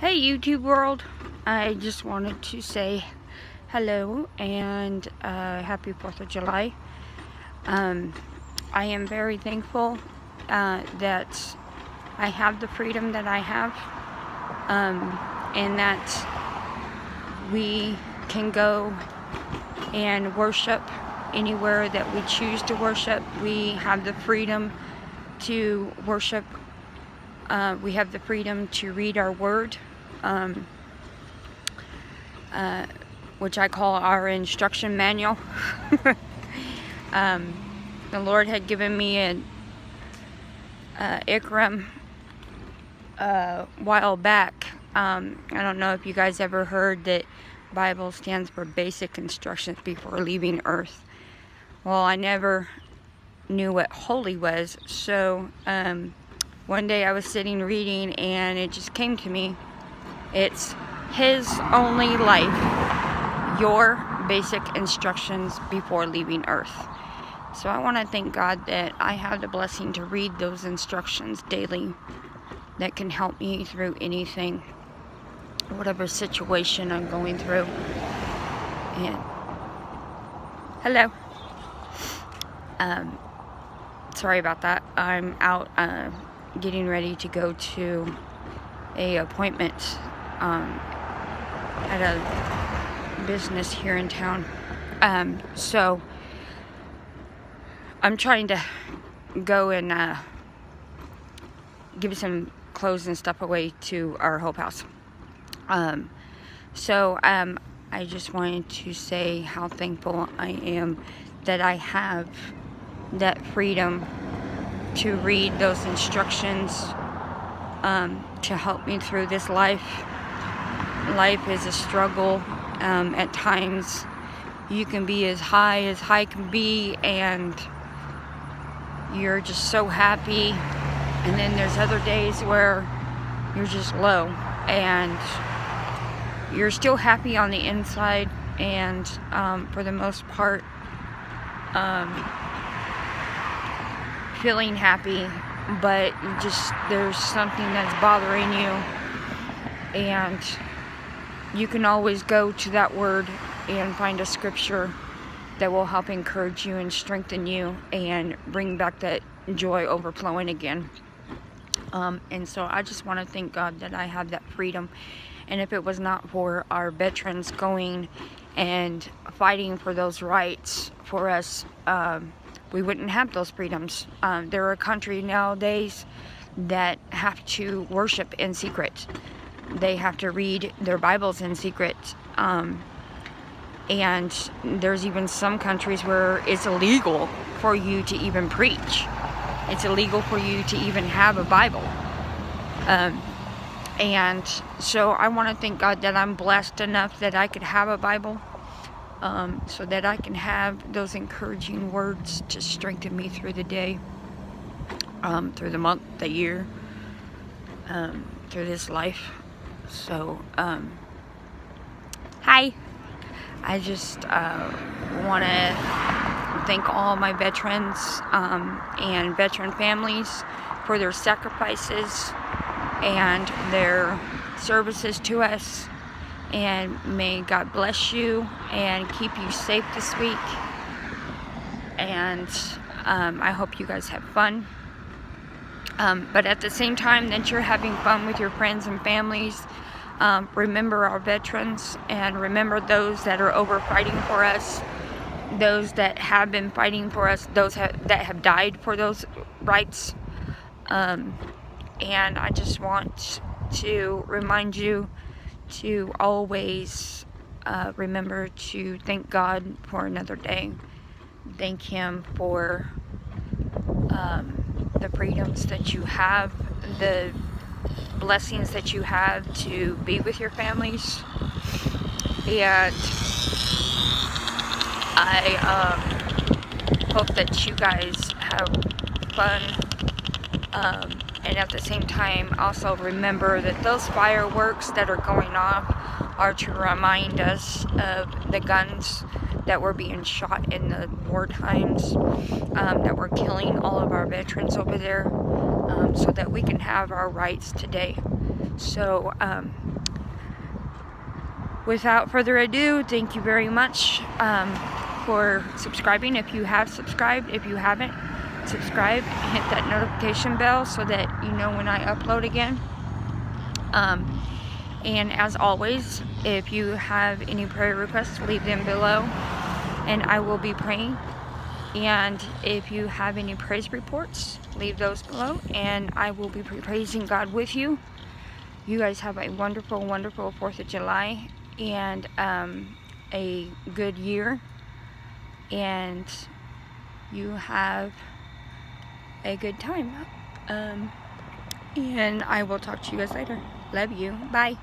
Hey YouTube world, I just wanted to say hello and uh, happy 4th of July. Um, I am very thankful uh, that I have the freedom that I have um, and that we can go and worship anywhere that we choose to worship. We have the freedom to worship uh, we have the freedom to read our word, um, uh, which I call our instruction manual. um, the Lord had given me an uh, acronym a uh, while back. Um, I don't know if you guys ever heard that Bible stands for basic instructions before leaving earth. Well, I never knew what holy was, so um, one day I was sitting reading and it just came to me. It's His only life, your basic instructions before leaving earth. So I want to thank God that I have the blessing to read those instructions daily that can help me through anything, whatever situation I'm going through. And hello. Um, sorry about that. I'm out. Uh, getting ready to go to a appointment um, at a business here in town. Um, so I'm trying to go and uh, give some clothes and stuff away to our Hope House. Um, so um, I just wanted to say how thankful I am that I have that freedom to read those instructions um, to help me through this life. Life is a struggle. Um, at times, you can be as high as high can be, and you're just so happy. And then there's other days where you're just low, and you're still happy on the inside. And um, for the most part, um, feeling happy, but just there's something that's bothering you, and you can always go to that word and find a scripture that will help encourage you and strengthen you and bring back that joy overflowing again. Um, and so I just want to thank God that I have that freedom. And if it was not for our veterans going and fighting for those rights for us, um, we wouldn't have those freedoms. Um, there are countries nowadays that have to worship in secret. They have to read their Bibles in secret. Um, and there's even some countries where it's illegal for you to even preach. It's illegal for you to even have a Bible. Um, and so I want to thank God that I'm blessed enough that I could have a Bible um, so that I can have those encouraging words to strengthen me through the day, um, through the month, the year, um, through this life. So, um, hi. I just uh, want to thank all my veterans um, and veteran families for their sacrifices and their services to us. And may God bless you and keep you safe this week. And um, I hope you guys have fun um, but at the same time that you're having fun with your friends and families um, remember our veterans and remember those that are over fighting for us those that have been fighting for us those ha that have died for those rights um, and I just want to remind you to always uh, remember to thank God for another day. Thank Him for um, the freedoms that you have, the blessings that you have to be with your families. And I um, hope that you guys have fun. Um, and at the same time also remember that those fireworks that are going off are to remind us of the guns that were being shot in the war times um, that were killing all of our veterans over there um, so that we can have our rights today So, um, without further ado, thank you very much um, for subscribing. If you have subscribed, if you haven't, subscribe, hit that notification bell so that you know when I upload again. Um, and as always, if you have any prayer requests, leave them below and I will be praying. And if you have any praise reports, leave those below and I will be praising God with you. You guys have a wonderful, wonderful 4th of July and um, a good year. And you have a good time. Um, and I will talk to you guys later. Love you. Bye.